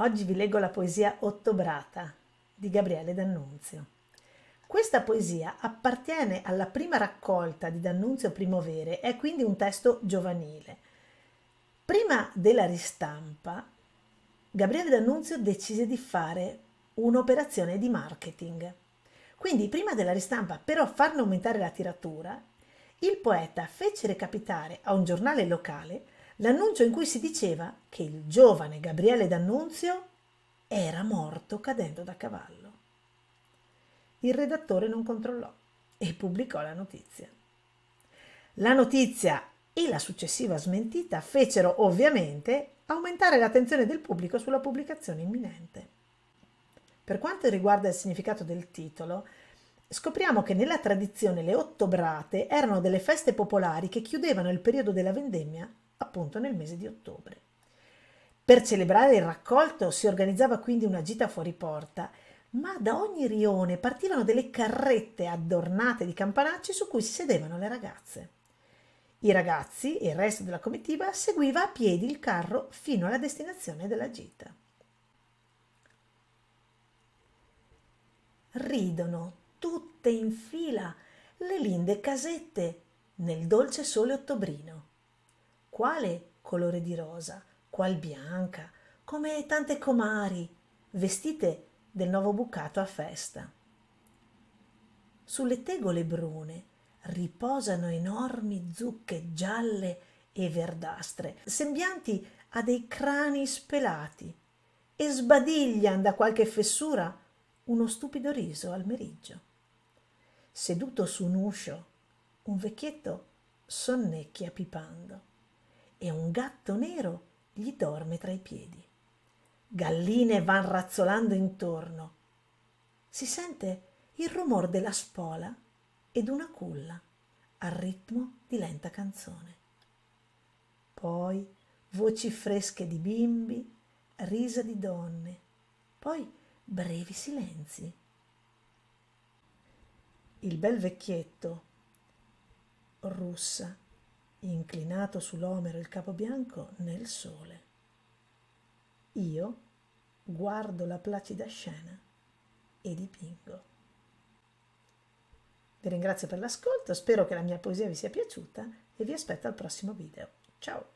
Oggi vi leggo la poesia Ottobrata di Gabriele D'Annunzio. Questa poesia appartiene alla prima raccolta di D'Annunzio Primovere, è quindi un testo giovanile. Prima della ristampa, Gabriele D'Annunzio decise di fare un'operazione di marketing. Quindi, prima della ristampa, per farne aumentare la tiratura, il poeta fece recapitare a un giornale locale l'annuncio in cui si diceva che il giovane Gabriele D'Annunzio era morto cadendo da cavallo. Il redattore non controllò e pubblicò la notizia. La notizia e la successiva smentita fecero ovviamente aumentare l'attenzione del pubblico sulla pubblicazione imminente. Per quanto riguarda il significato del titolo, scopriamo che nella tradizione le ottobrate erano delle feste popolari che chiudevano il periodo della vendemmia appunto nel mese di ottobre. Per celebrare il raccolto si organizzava quindi una gita fuori porta, ma da ogni rione partivano delle carrette adornate di campanacci su cui si sedevano le ragazze. I ragazzi e il resto della comitiva seguiva a piedi il carro fino alla destinazione della gita. Ridono tutte in fila le linde casette nel dolce sole ottobrino quale colore di rosa, qual bianca, come tante comari, vestite del nuovo bucato a festa. Sulle tegole brune riposano enormi zucche gialle e verdastre, sembianti a dei crani spelati, e sbadiglian da qualche fessura uno stupido riso al meriggio. Seduto su un uscio, un vecchietto sonnecchia pipando e un gatto nero gli dorme tra i piedi. Galline van razzolando intorno. Si sente il rumor della spola ed una culla al ritmo di lenta canzone. Poi voci fresche di bimbi, risa di donne, poi brevi silenzi. Il bel vecchietto russa inclinato sull'omero il capo bianco nel sole. Io guardo la placida scena e dipingo. Vi ringrazio per l'ascolto, spero che la mia poesia vi sia piaciuta e vi aspetto al prossimo video. Ciao!